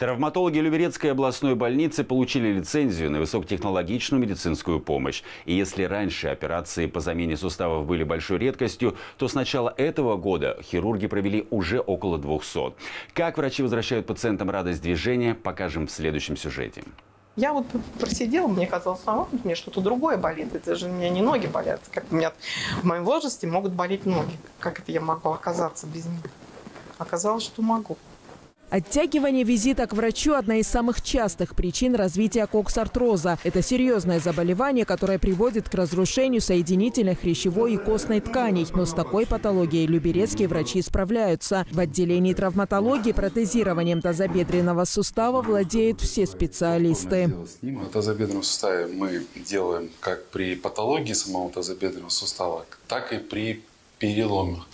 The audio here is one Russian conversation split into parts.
Травматологи Люберецкой областной больницы получили лицензию на высокотехнологичную медицинскую помощь. И если раньше операции по замене суставов были большой редкостью, то с начала этого года хирурги провели уже около 200. Как врачи возвращают пациентам радость движения, покажем в следующем сюжете. Я вот просидела, мне казалось, а мне что-то другое болит. Это же у меня не ноги болят. Как у меня в моем возрасте могут болеть ноги. Как это я могу оказаться без них? Оказалось, что могу. Оттягивание визита к врачу – одна из самых частых причин развития коксартроза. Это серьезное заболевание, которое приводит к разрушению соединительной хрящевой и костной тканей. Но с такой патологией люберецкие врачи справляются. В отделении травматологии протезированием тазобедренного сустава владеют все специалисты. В тазобедренном суставе мы делаем как при патологии самого тазобедренного сустава, так и при переломах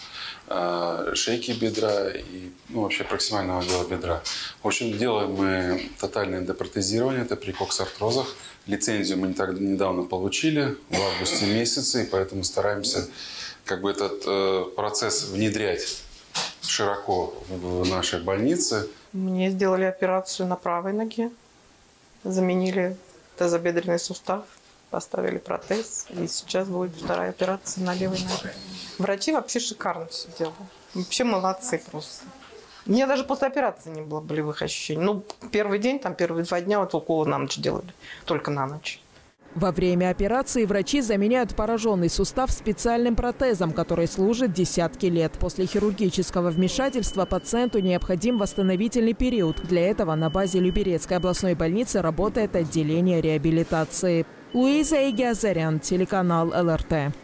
э, шейки бедра и ну, вообще проксимального отдела бедра. В общем, делаем мы тотальное депротезирование, это при коксартрозах. Лицензию мы не так недавно получили, в августе месяце, и поэтому стараемся как бы этот э, процесс внедрять широко в нашей больнице. Мне сделали операцию на правой ноге, заменили тазобедренный сустав поставили протез, и сейчас будет вторая операция на левой ноге. Врачи вообще шикарно все делают. Вообще молодцы просто. У меня даже после операции не было болевых ощущений. Ну, первый день, там первые два дня вот уколы на ночь делали, только на ночь. Во время операции врачи заменяют пораженный сустав специальным протезом, который служит десятки лет. После хирургического вмешательства пациенту необходим восстановительный период. Для этого на базе Люберецкой областной больницы работает отделение реабилитации. Луиза Игиазарян, телеканал ЛРТ.